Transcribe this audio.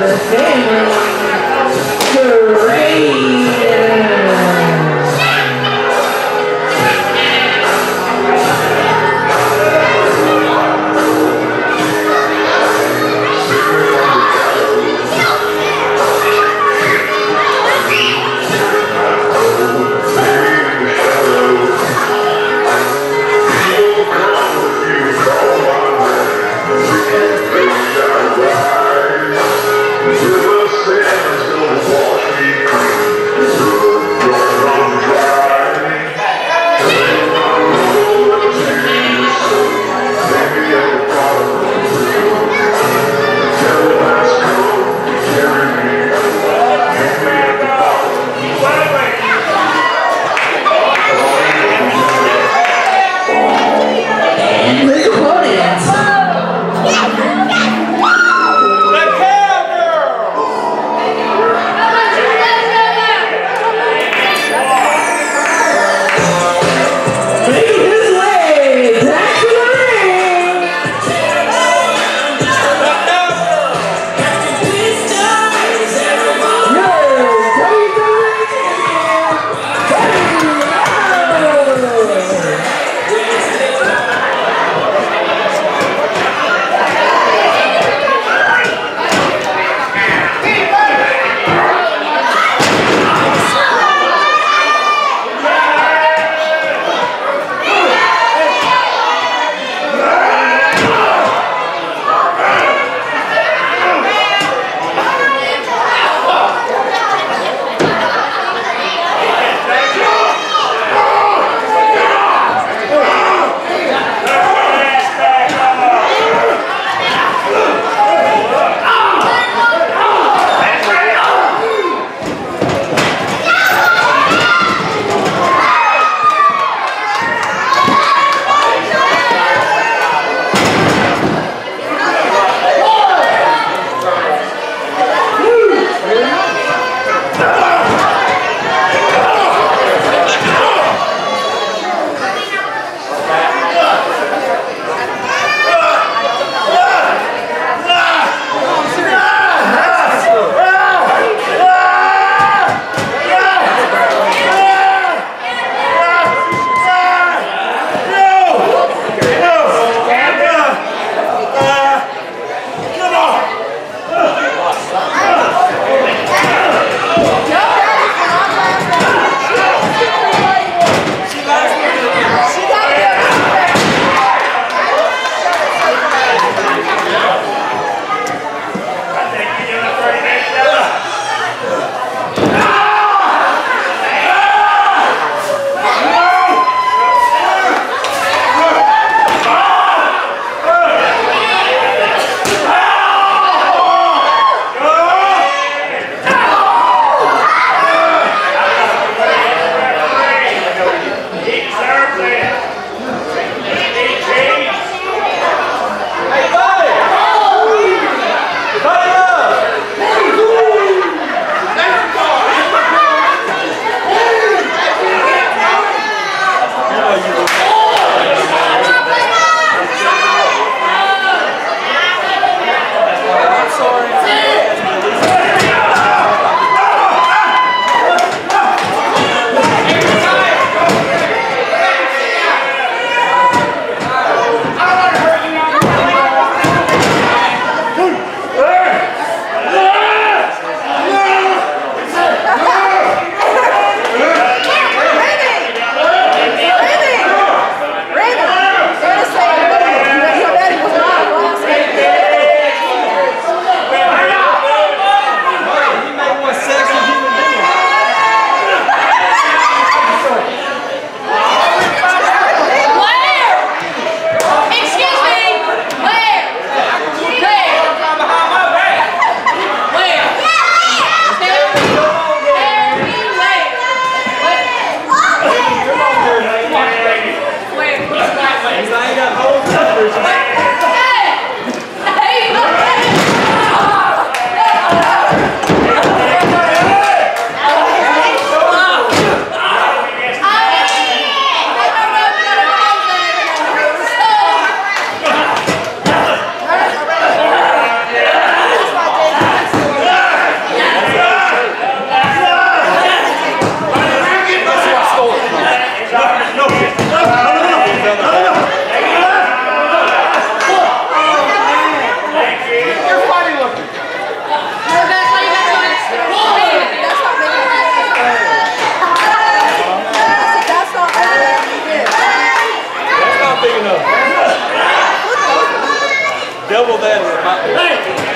The family. modello, ma...